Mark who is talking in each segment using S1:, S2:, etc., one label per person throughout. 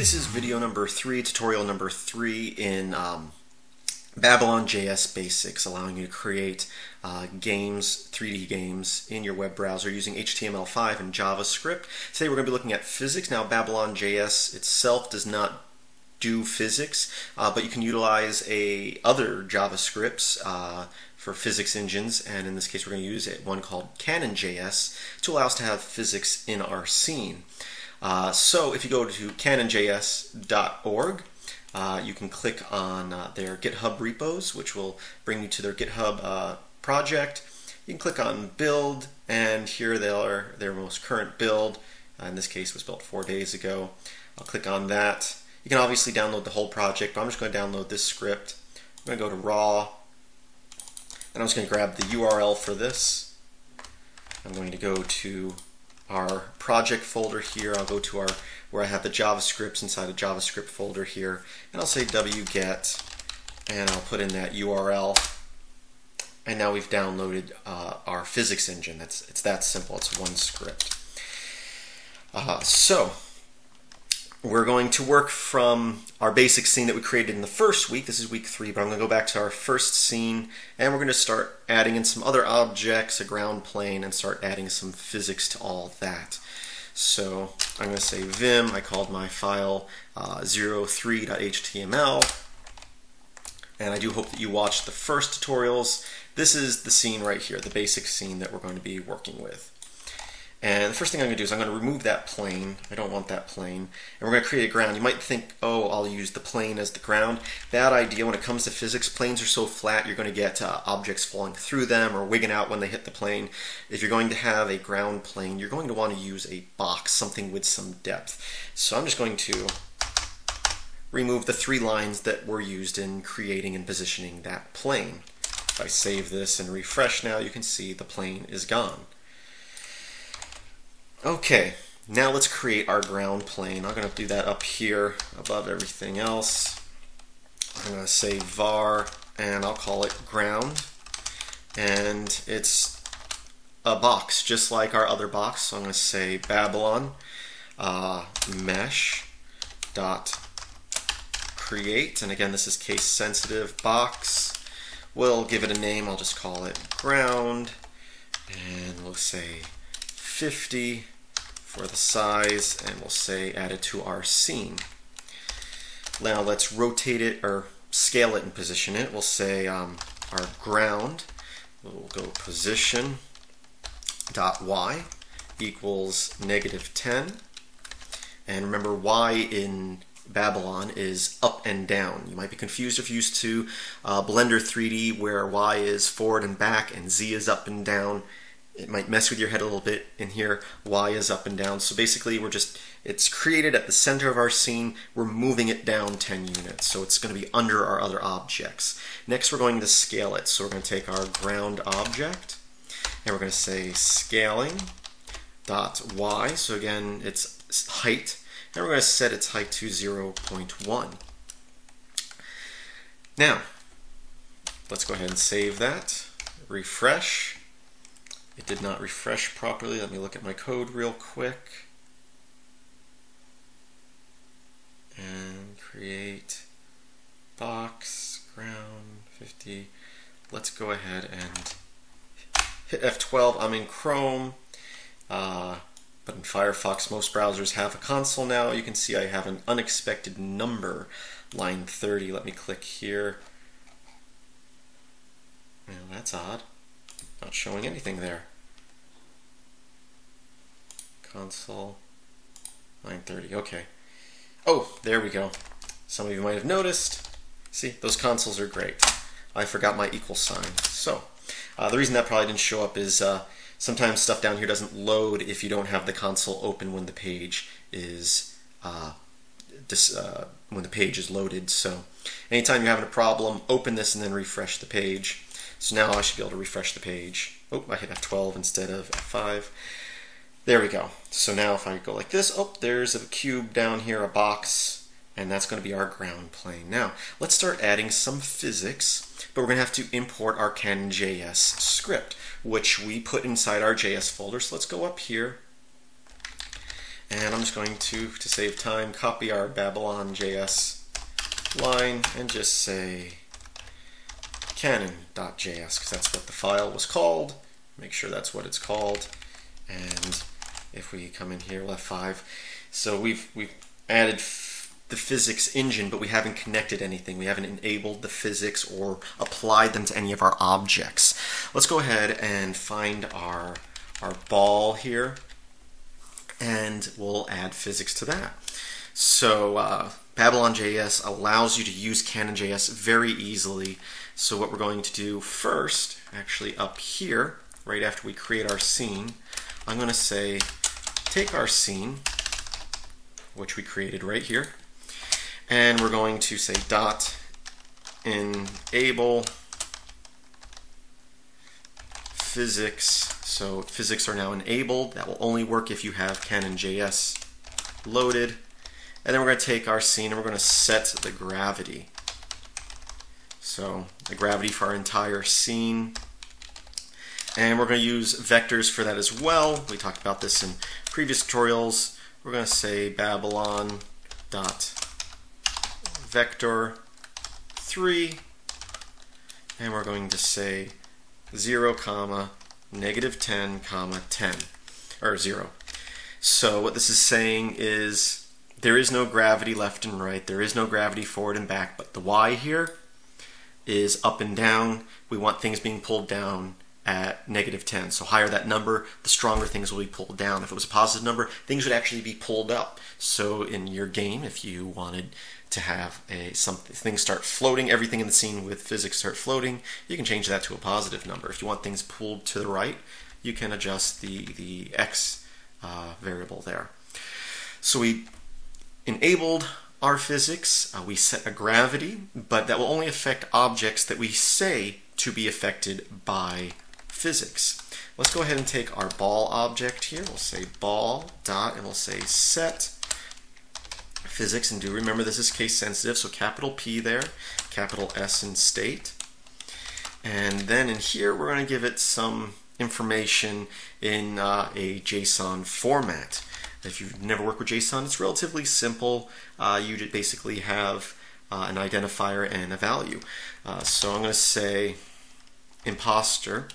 S1: This is video number three, tutorial number three in um, Babylon JS Basics, allowing you to create uh, games, 3D games, in your web browser using HTML5 and JavaScript. Today we're going to be looking at physics. Now, Babylon JS itself does not do physics, uh, but you can utilize a other JavaScripts uh, for physics engines, and in this case we're going to use one called CannonJS to allow us to have physics in our scene. Uh, so if you go to cannonjs.org, uh, you can click on uh, their GitHub repos, which will bring you to their GitHub uh, project. You can click on build, and here they are, their most current build. Uh, in this case, was built four days ago. I'll click on that. You can obviously download the whole project, but I'm just going to download this script. I'm going to go to raw, and I'm just going to grab the URL for this. I'm going to go to our project folder here. I'll go to our where I have the JavaScripts inside a JavaScript folder here, and I'll say wget, and I'll put in that URL. And now we've downloaded uh, our physics engine. That's it's that simple. It's one script. Uh, so we're going to work from our basic scene that we created in the first week. This is week three, but I'm going to go back to our first scene and we're going to start adding in some other objects, a ground plane, and start adding some physics to all that. So I'm going to say vim, I called my file uh, 03.html, and I do hope that you watched the first tutorials. This is the scene right here, the basic scene that we're going to be working with. And the first thing I'm going to do is I'm going to remove that plane. I don't want that plane. And we're going to create a ground. You might think, oh, I'll use the plane as the ground. Bad idea when it comes to physics. Planes are so flat, you're going to get uh, objects falling through them or wigging out when they hit the plane. If you're going to have a ground plane, you're going to want to use a box, something with some depth. So I'm just going to remove the three lines that were used in creating and positioning that plane. If I save this and refresh now, you can see the plane is gone. Okay, now let's create our ground plane. I'm going to do that up here above everything else. I'm going to say var and I'll call it ground. And it's a box, just like our other box. So I'm going to say Babylon uh, mesh dot create. And again, this is case sensitive box. We'll give it a name. I'll just call it ground. And we'll say 50 for the size and we'll say add it to our scene. Now let's rotate it or scale it and position it. We'll say um, our ground, we'll go position dot y equals negative 10. And remember y in Babylon is up and down. You might be confused if you're used to uh, Blender 3D where y is forward and back and z is up and down it might mess with your head a little bit in here. Y is up and down. So basically we're just, it's created at the center of our scene. We're moving it down 10 units. So it's going to be under our other objects. Next we're going to scale it. So we're going to take our ground object and we're going to say scaling dot Y. So again, it's height. And we're going to set its height to 0.1. Now, let's go ahead and save that. Refresh. It did not refresh properly. Let me look at my code real quick. And create box, ground, 50. Let's go ahead and hit F12. I'm in Chrome, uh, but in Firefox, most browsers have a console now. You can see I have an unexpected number, line 30. Let me click here. Well, that's odd. Not showing anything there console. 930 okay. Oh there we go. Some of you might have noticed. See those consoles are great. I forgot my equal sign. So uh, the reason that probably didn't show up is uh, sometimes stuff down here doesn't load if you don't have the console open when the page is uh, dis, uh, when the page is loaded. So anytime you're having a problem open this and then refresh the page. So now I should be able to refresh the page. Oh I hit F12 instead of F5 there we go. So now if I go like this, oh, there's a cube down here, a box, and that's going to be our ground plane. Now, let's start adding some physics, but we're going to have to import our CannonJS script, which we put inside our JS folder. So let's go up here, And I'm just going to, to save time, copy our Babylon.js line and just say cannon.js because that's what the file was called. Make sure that's what it's called. And if we come in here, left 5 So we've, we've added the physics engine, but we haven't connected anything. We haven't enabled the physics or applied them to any of our objects. Let's go ahead and find our, our ball here, and we'll add physics to that. So uh, Babylon.js allows you to use Cannon.js very easily. So what we're going to do first, actually up here, right after we create our scene, I'm going to say, take our scene, which we created right here, and we're going to say dot enable physics. So physics are now enabled. That will only work if you have Cannon.js loaded. And then we're going to take our scene and we're going to set the gravity. So the gravity for our entire scene. And we're going to use vectors for that as well. We talked about this in previous tutorials. We're going to say Babylon dot vector 3 and we're going to say 0 comma negative 10 comma 10 or 0 so what this is saying is there is no gravity left and right there is no gravity forward and back but the y here is up and down we want things being pulled down at negative 10. So higher that number, the stronger things will be pulled down. If it was a positive number, things would actually be pulled up. So in your game, if you wanted to have a something things start floating, everything in the scene with physics start floating, you can change that to a positive number. If you want things pulled to the right, you can adjust the the x uh, variable there. So we enabled our physics. Uh, we set a gravity, but that will only affect objects that we say to be affected by physics. Let's go ahead and take our ball object here. We'll say ball dot and we'll say set physics. And do remember this is case sensitive so capital P there capital S in state. And then in here we're going to give it some information in uh, a JSON format. If you've never worked with JSON it's relatively simple. Uh, you basically have uh, an identifier and a value. Uh, so I'm going to say imposter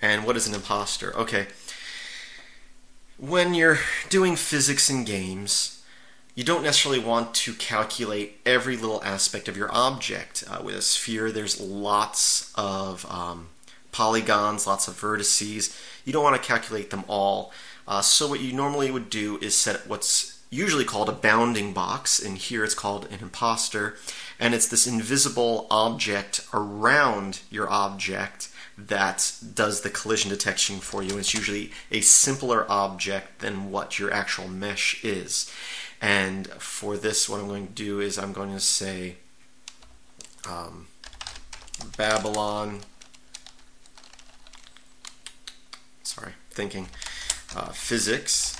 S1: and what is an imposter? Okay. When you're doing physics in games, you don't necessarily want to calculate every little aspect of your object. Uh, with a sphere, there's lots of um, polygons, lots of vertices. You don't want to calculate them all. Uh, so what you normally would do is set what's usually called a bounding box, and here it's called an imposter, and it's this invisible object around your object that does the collision detection for you. It's usually a simpler object than what your actual mesh is. And for this, what I'm going to do is I'm going to say um, Babylon, sorry, thinking, uh, physics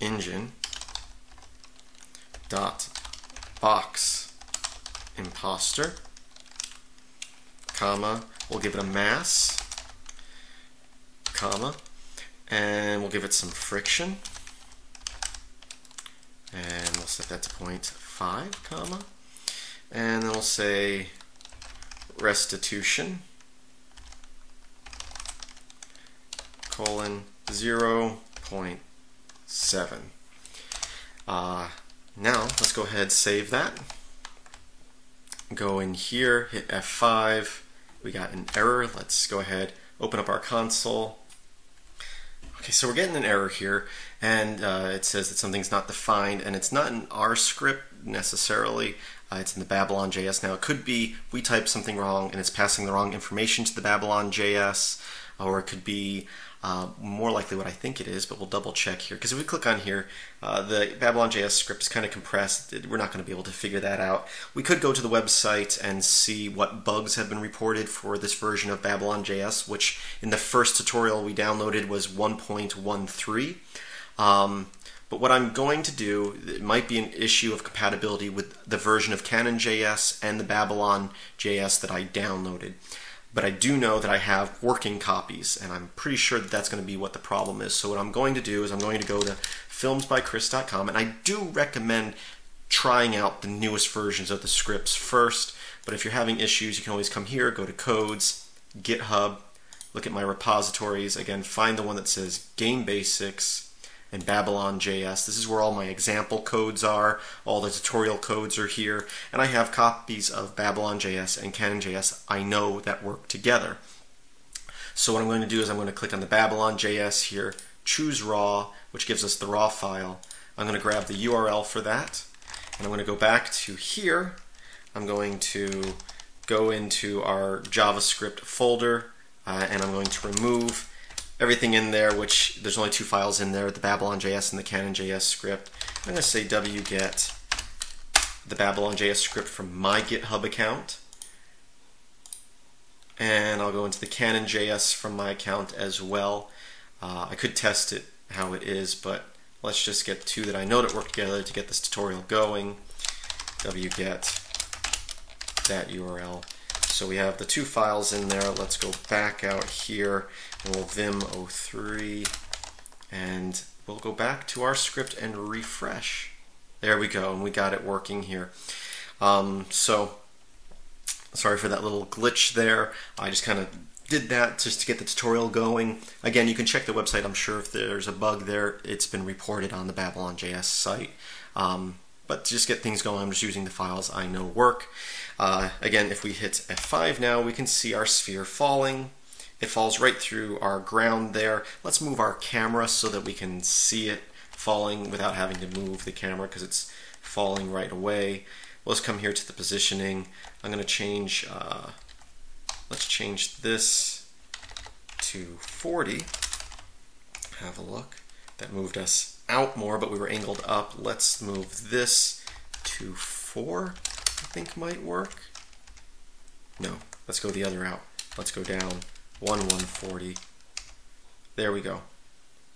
S1: engine dot box imposter comma, we'll give it a mass, comma, and we'll give it some friction, and we'll set that to 0.5, comma, and then we'll say restitution, colon 0 0.7. Uh, now, let's go ahead save that. Go in here, hit F5, we got an error. Let's go ahead, open up our console. Okay, so we're getting an error here, and uh, it says that something's not defined, and it's not in our script necessarily. Uh, it's in the Babylon JS. Now, it could be we typed something wrong and it's passing the wrong information to the Babylon JS, or it could be uh, more likely what I think it is, but we'll double check here. Because if we click on here, uh, the Babylon.js script is kind of compressed. We're not going to be able to figure that out. We could go to the website and see what bugs have been reported for this version of Babylon.js, which in the first tutorial we downloaded was 1.13. Um, but what I'm going to do, it might be an issue of compatibility with the version of Cannon.js and the Babylon.js that I downloaded. But I do know that I have working copies, and I'm pretty sure that that's going to be what the problem is. So what I'm going to do is I'm going to go to filmsbykris.com, and I do recommend trying out the newest versions of the scripts first. But if you're having issues, you can always come here, go to Codes, GitHub, look at my repositories. Again, find the one that says Game Basics and Babylon.js. This is where all my example codes are. All the tutorial codes are here. And I have copies of Babylon.js and Cannon.js I know that work together. So what I'm going to do is I'm going to click on the Babylon.js here, choose raw, which gives us the raw file. I'm going to grab the URL for that. And I'm going to go back to here. I'm going to go into our JavaScript folder uh, and I'm going to remove everything in there, which there's only two files in there, the Babylon.js and the Cannon.js script. I'm going to say wget the Babylon.js script from my GitHub account. And I'll go into the Cannon.js from my account as well. Uh, I could test it how it is, but let's just get two that I know that work together to get this tutorial going. wget that URL. So we have the two files in there. Let's go back out here and we'll vim 03 and we'll go back to our script and refresh. There we go, and we got it working here. Um, so, sorry for that little glitch there. I just kind of did that just to get the tutorial going. Again, you can check the website. I'm sure if there's a bug there, it's been reported on the Babylon.js site. Um, but to just get things going, I'm just using the files I know work. Uh, again, if we hit F5 now, we can see our sphere falling. It falls right through our ground there. Let's move our camera so that we can see it falling without having to move the camera because it's falling right away. Let's come here to the positioning. I'm going to change, uh, let's change this to 40. Have a look. That moved us out more, but we were angled up. Let's move this to 4 I think might work. No, let's go the other out. Let's go down 1 140. There we go.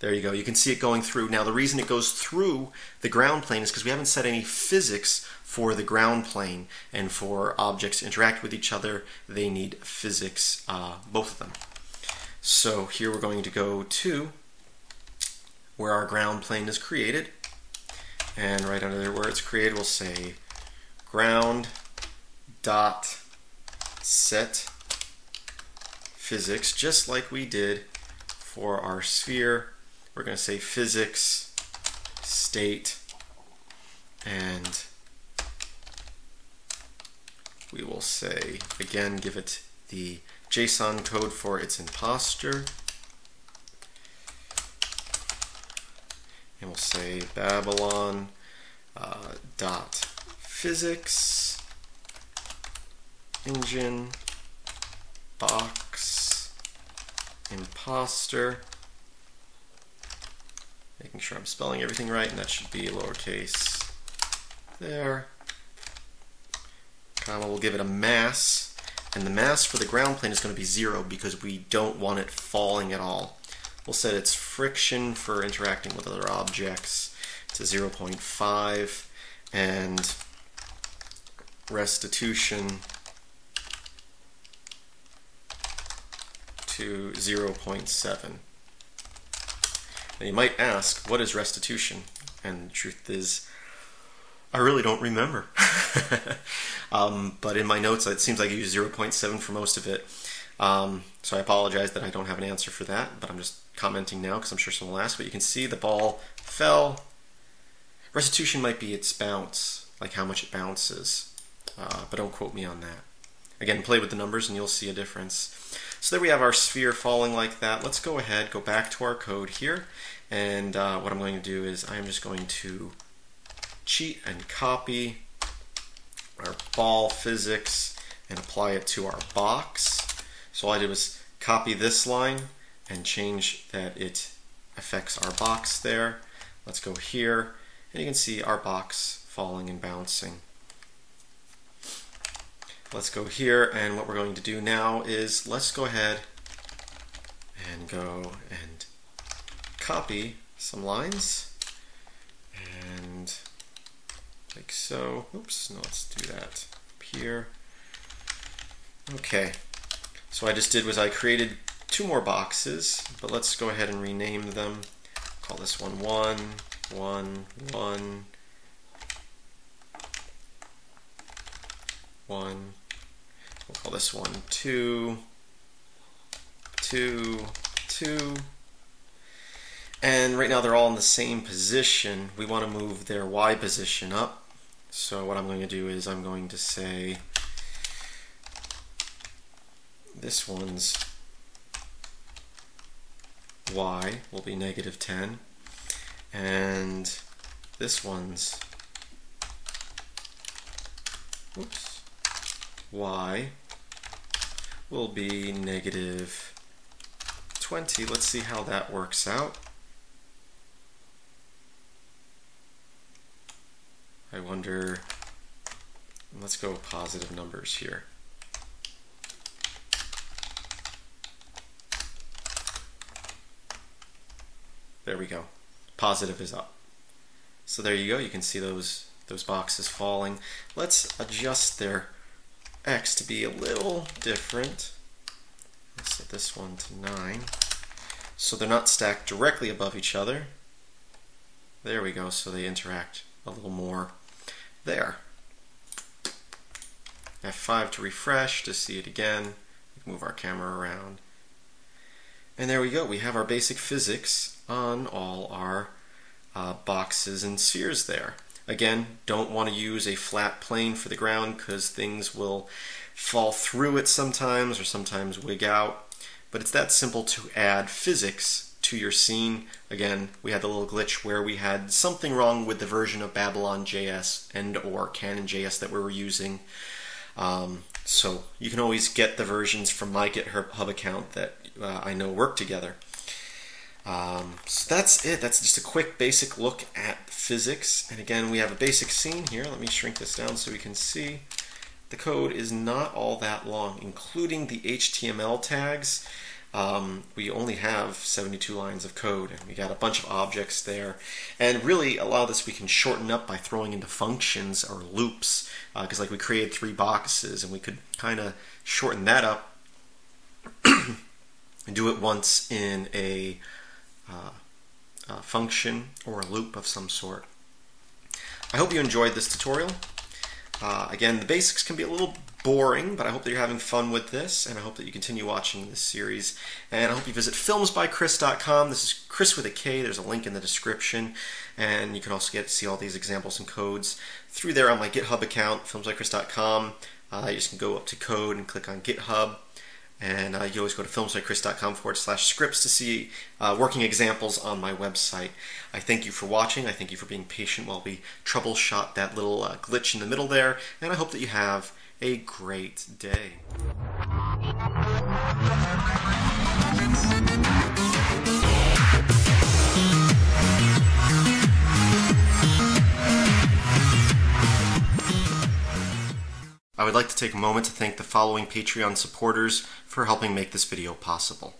S1: There you go. You can see it going through. Now the reason it goes through the ground plane is because we haven't set any physics for the ground plane. And for objects to interact with each other, they need physics, uh, both of them. So here we're going to go to where our ground plane is created. And right under there where it's created, we'll say ground dot set physics, just like we did for our sphere. We're going to say physics state and we will say, again, give it the JSON code for its imposter. We'll say Babylon uh, dot physics, engine, box, imposter. Making sure I'm spelling everything right, and that should be lowercase there. Comma, we'll give it a mass, and the mass for the ground plane is going to be zero because we don't want it falling at all. We'll set its friction for interacting with other objects to 0.5, and restitution to 0.7. Now you might ask, what is restitution? And the truth is, I really don't remember. um, but in my notes, it seems like I use 0.7 for most of it. Um, so I apologize that I don't have an answer for that, but I'm just commenting now because I'm sure someone will ask. But you can see the ball fell. Restitution might be its bounce, like how much it bounces uh, but don't quote me on that. Again, play with the numbers and you'll see a difference. So there we have our sphere falling like that. Let's go ahead, go back to our code here, and uh, what I'm going to do is I'm just going to cheat and copy our ball physics and apply it to our box. So all I did was copy this line and change that it affects our box there. Let's go here, and you can see our box falling and bouncing. Let's go here and what we're going to do now is let's go ahead and go and copy some lines and like so. Oops, no, let's do that up here. Okay, So I just did was I created two more boxes, but let's go ahead and rename them. Call this one 1, 1, 1, 1. We'll call this one 2, 2, 2. And right now they're all in the same position. We want to move their Y position up. So what I'm going to do is I'm going to say this one's y will be negative 10 and this one's oops, y will be negative 20. Let's see how that works out. I wonder, let's go positive numbers here. We go. Positive is up. So there you go. You can see those those boxes falling. Let's adjust their x to be a little different. Let's set this one to 9. So they're not stacked directly above each other. There we go. So they interact a little more there. F5 to refresh to see it again. Move our camera around. And there we go. We have our basic physics on all our uh, boxes and spheres there. Again, don't want to use a flat plane for the ground because things will fall through it sometimes or sometimes wig out. But it's that simple to add physics to your scene. Again, we had the little glitch where we had something wrong with the version of Babylon JS and or Cannon JS that we were using. Um, so you can always get the versions from my GitHub account that uh, I know work together. Um, so that's it. That's just a quick basic look at physics. And again, we have a basic scene here. Let me shrink this down so we can see. The code is not all that long, including the HTML tags. Um, we only have 72 lines of code and we got a bunch of objects there. And really, a lot of this we can shorten up by throwing into functions or loops because uh, like we created three boxes and we could kind of shorten that up and do it once in a uh, uh, function or a loop of some sort. I hope you enjoyed this tutorial. Uh, again, the basics can be a little boring, but I hope that you're having fun with this, and I hope that you continue watching this series. And I hope you visit filmsbykris.com. This is Chris with a K. There's a link in the description, and you can also get to see all these examples and codes through there on my GitHub account, filmsbykris.com. Uh, you just can go up to code and click on GitHub. And uh, you always go to filmsbykris.com forward slash scripts to see uh, working examples on my website. I thank you for watching. I thank you for being patient while we troubleshoot that little uh, glitch in the middle there. And I hope that you have a great day. I would like to take a moment to thank the following Patreon supporters for helping make this video possible.